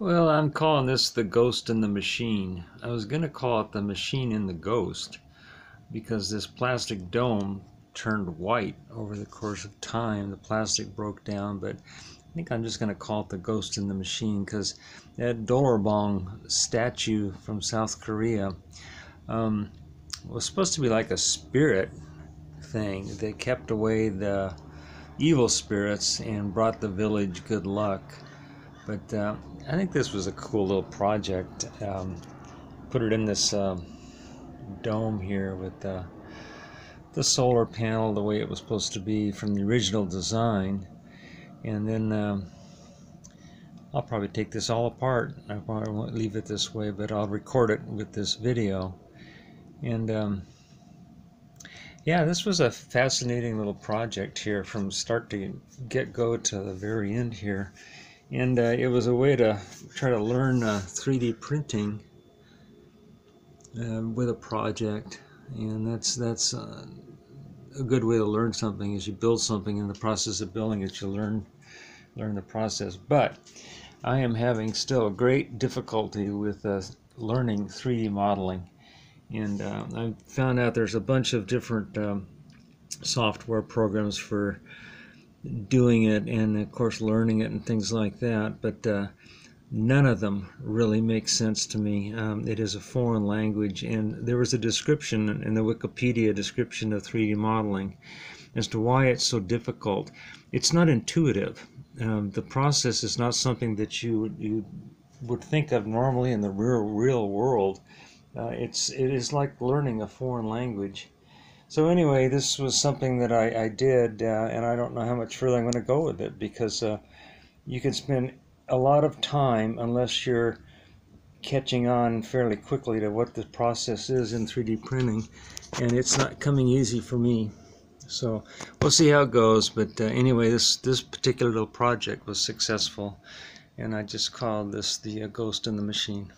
Well, I'm calling this the ghost in the machine. I was going to call it the machine in the ghost because this plastic dome turned white over the course of time. The plastic broke down, but I think I'm just going to call it the ghost in the machine because that Dol hareubang statue from South Korea um, was supposed to be like a spirit thing that kept away the evil spirits and brought the village good luck. But uh, I think this was a cool little project. Um, put it in this um, dome here with the, the solar panel the way it was supposed to be from the original design. And then um, I'll probably take this all apart. I probably won't leave it this way, but I'll record it with this video. And um, yeah, this was a fascinating little project here from start to get go to the very end here. And uh, it was a way to try to learn uh, 3D printing uh, with a project. And that's that's uh, a good way to learn something is you build something in the process of building it you learn learn the process but I am having still great difficulty with uh, learning 3D modeling and uh, I found out there's a bunch of different um, software programs for doing it and of course learning it and things like that but uh, none of them really make sense to me. Um, it is a foreign language and there was a description in the Wikipedia description of 3D modeling as to why it's so difficult. It's not intuitive. Um, the process is not something that you you would think of normally in the real real world. Uh, it's it is like learning a foreign language. So anyway, this was something that I, I did, uh, and I don't know how much further I'm going to go with it because uh, you can spend a lot of time unless you're catching on fairly quickly to what the process is in 3D printing, and it's not coming easy for me. So we'll see how it goes. But uh, anyway, this this particular little project was successful, and I just called this the uh, ghost in the machine.